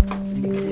You can see